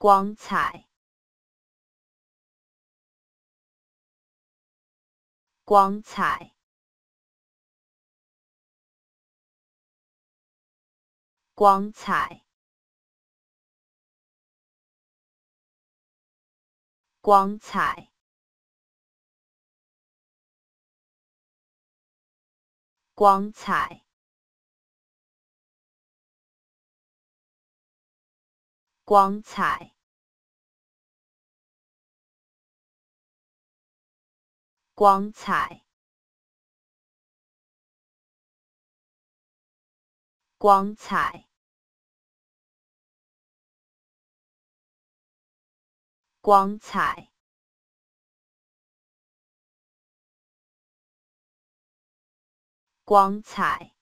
光彩，光彩，光彩，光彩，光彩。光彩，光彩，光彩，光彩，光彩。